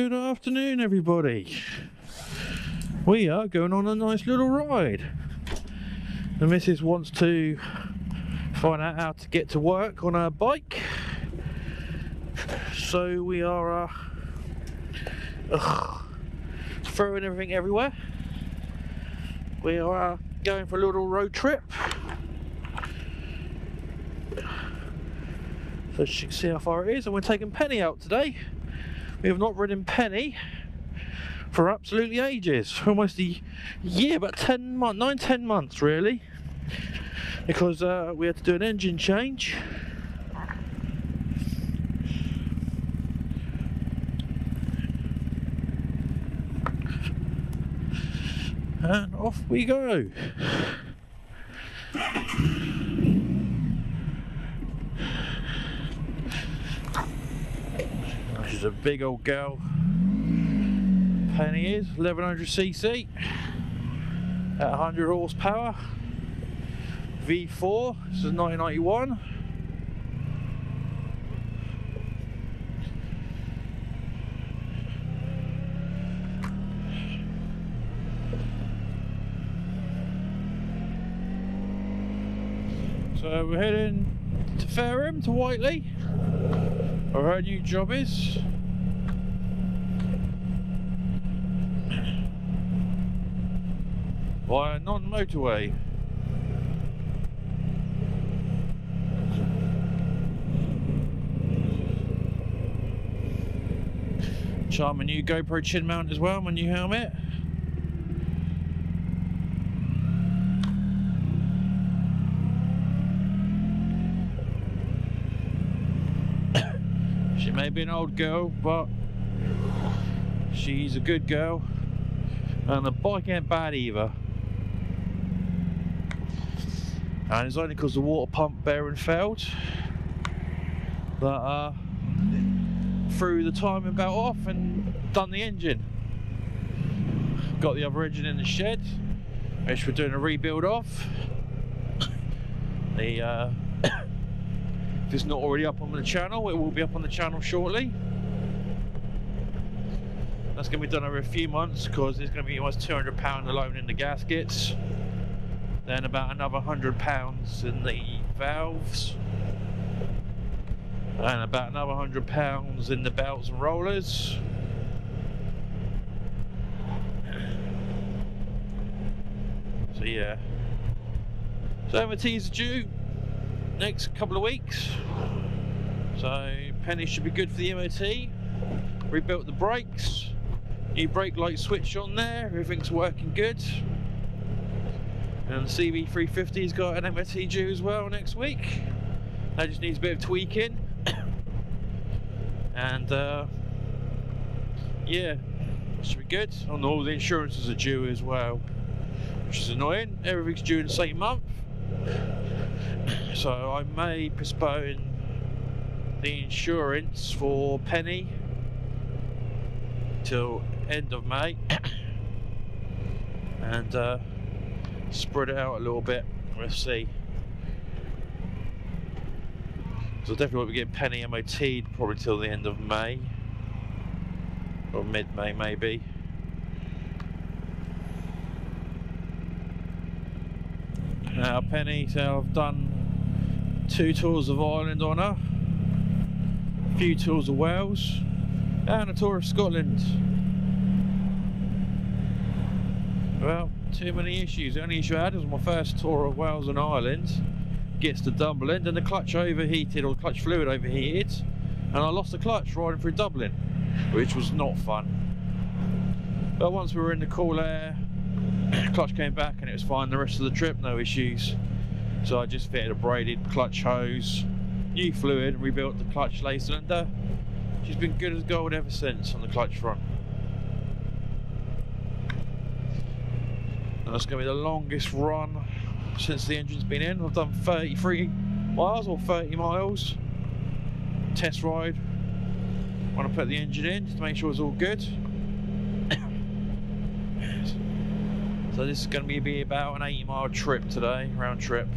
Good afternoon, everybody. We are going on a nice little ride. The missus wants to find out how to get to work on her bike. So we are uh, ugh, throwing everything everywhere. We are uh, going for a little road trip. So she can see how far it is, and we're taking Penny out today. We have not ridden Penny for absolutely ages, almost a year, about 10 months, 9 10 months really, because uh, we had to do an engine change. And off we go. She's a big old girl. Penny is 1100cc at 100 horsepower. V4. This is 1991. So we're heading to Fareham, to Whiteley, where our new job is. Via non-motorway. Charm my new GoPro chin mount as well, my new helmet. She may an old girl, but she's a good girl. And the bike ain't bad either. And it's only because the water pump bearing failed that uh, threw the timing belt off and done the engine. Got the other engine in the shed, which we're doing a rebuild off. The uh, if it's not already up on the channel, it will be up on the channel shortly. That's going to be done over a few months because there's going to be almost £200 alone in the gaskets. Then about another £100 in the valves. And about another £100 in the belts and rollers. So yeah. So MOTs are due next couple of weeks. So Penny should be good for the MOT. Rebuilt the brakes. New brake light switch on there. Everything's working good. And the CB350's got an MOT due as well next week. That just needs a bit of tweaking. and uh, yeah, should be good. And all the insurances are due as well, which is annoying. Everything's due in the same month so I may postpone the insurance for Penny till end of May and uh, spread it out a little bit. We'll see. So definitely won't be getting Penny MOT'd probably till the end of May. Or mid-May maybe. Now Penny so I've done two tours of Ireland on her, a few tours of Wales, and a tour of Scotland. Well, too many issues. The only issue I had was my first tour of Wales and Ireland. Gets to Dublin and the clutch overheated or clutch fluid overheated and I lost the clutch riding through Dublin, which was not fun. But once we were in the cool air, clutch came back and it was fine the rest of the trip, no issues. So I just fitted a braided clutch hose, new fluid, rebuilt the clutch slave cylinder. Uh, she's been good as gold ever since on the clutch front. And that's going to be the longest run since the engine's been in. I've done 33 miles or 30 miles test ride when I put the engine in just to make sure it's all good. so this is going to be about an 80 mile trip today, round trip.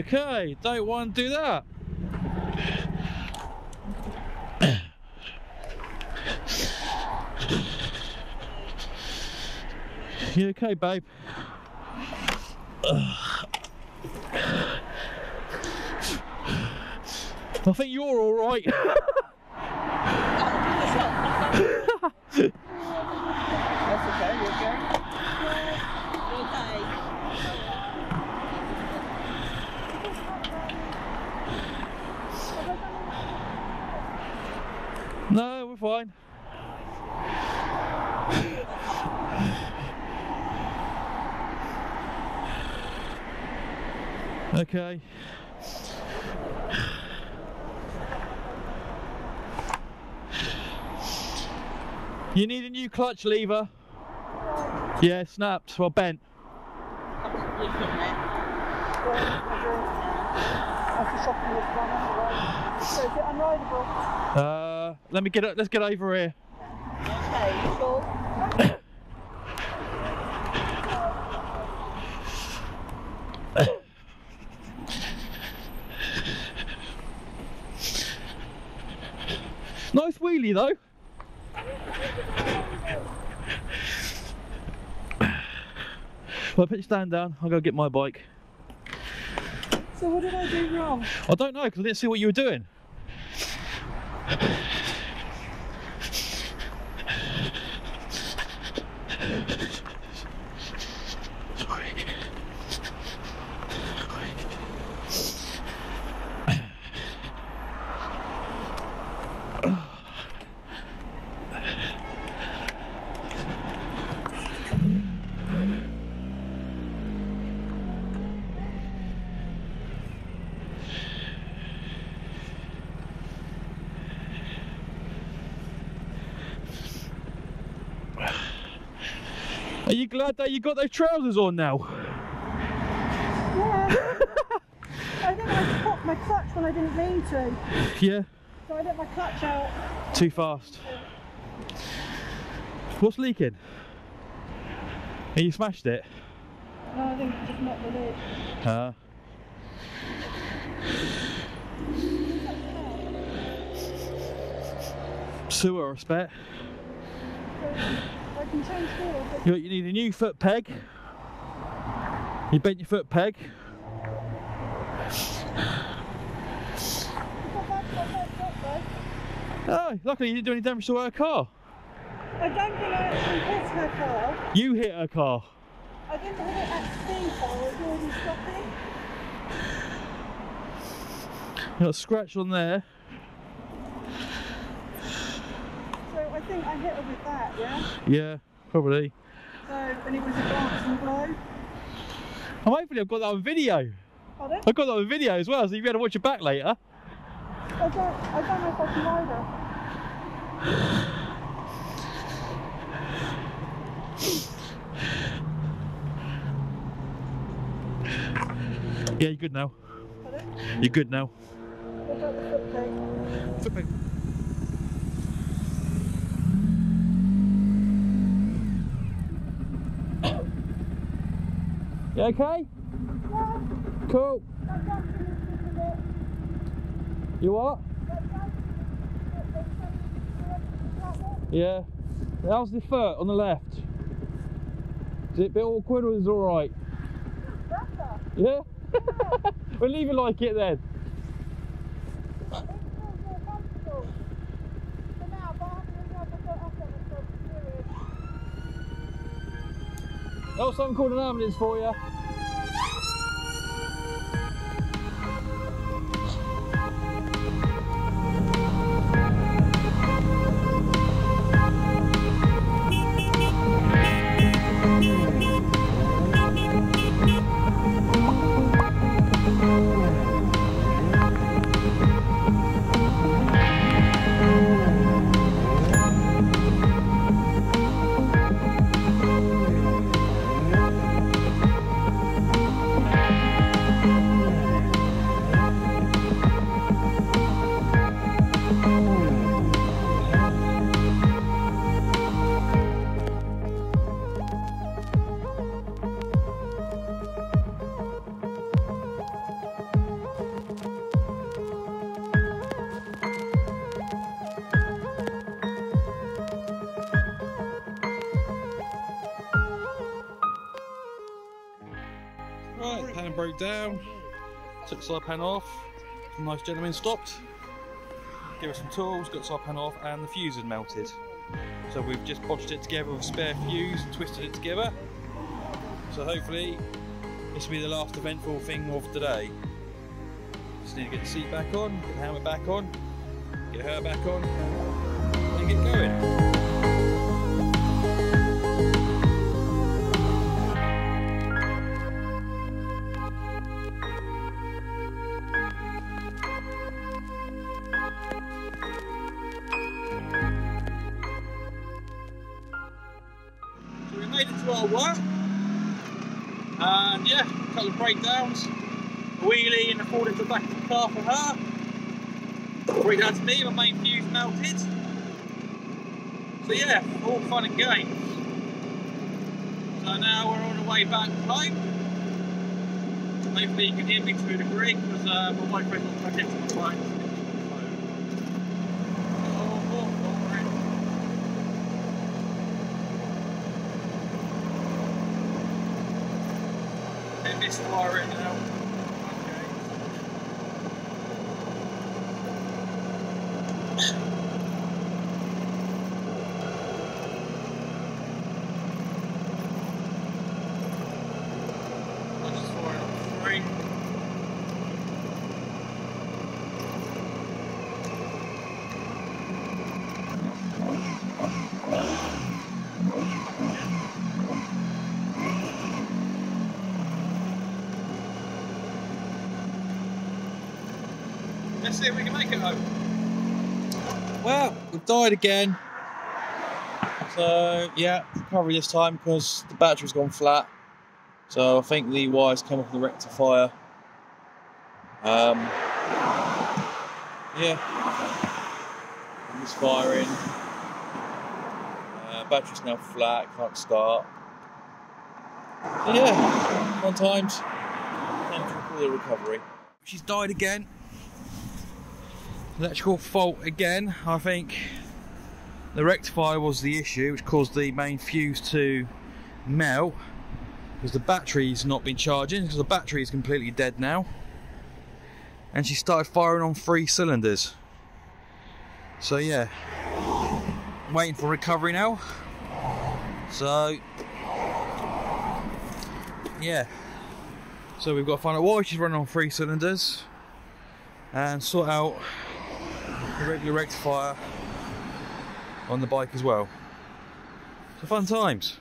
Okay, don't want to do that. You okay, babe? I think you're all right. That's okay, you okay? no, we're fine. Okay. You need a new clutch lever. Yeah, snapped. Well, bent. Uh, let me get. Let's get over here. Okay, sure? Wheelie though. Well, put your stand down. I'll go get my bike. So what did I do wrong? I don't know because I didn't see what you were doing. Are you glad that you got those trousers on now? Yeah. I think I popped my clutch when I didn't mean to. Yeah, So I let my clutch out. too fast. What's leaking? Have you smashed it? No, I think it just knocked the lid. Uh, sewer, I respect. I can change gears. but You, you need a new foot peg. You bent your foot peg. Oh, luckily you didn't do any damage to her car. I don't think I actually hit her car. You hit her car. I didn't hit it at speed though, I was already stopping. You got a scratch on there. So I think I hit her with that, yeah? Yeah, probably. So, and it was a glancing blow. And hopefully I've got that on video. Pardon? I've got that on video as well, so you'll be able to watch it back later. I don't, I don't know if I can ride her. Yeah, you're good now. Pardon? You're good now. What about the foot peg? Foot peg. You okay? Yeah, Cool. that jumped in the thick of it. You what? That jumped the thick. Yeah. How's the foot on the left? Is it a bit awkward or is it alright? Yeah? we'll leave it like it then. It feels more comfortable. For now, but I haven't really had my foot up on it for a period. Oh, someone called an down. Took the pan off. Nice gentleman stopped. gave us some tools, got the side pan off, and the fuse had melted. So we've just bodged it together with a spare fuse, twisted it together. So hopefully this will be the last eventful thing of today. Just need to get the seat back on, get the helmet back on, get her back on, and get going. To our work. And yeah, a couple of breakdowns. A wheelie and a fall into the back of the car for her. Breakdown to me, my main fuse melted. So yeah, all fun and games. So now we're on the way back home. Hopefully you can hear me to a degree because uh, my microphone's not plugged into my phone. Oh, oh, oh, right. They missed wiring now. Okay. I'll just fire it on three. Let's see if we can make it home. Well, we've died again. So yeah, recovery this time because the battery's gone flat. So I think the wires come off the rectifier. Um, yeah, misfiring. Uh, battery's now flat, can't start. So yeah, fun times. Time to call the recovery. She's died again. Electrical fault again. I think the rectifier was the issue, which caused the main fuse to melt because the battery's not been charging because the battery is completely dead now. And she started firing on three cylinders. So yeah waiting for recovery now. So yeah. So we've got to find out why she's running on three cylinders and sort out the regulator rectifier on the bike as well. So fun times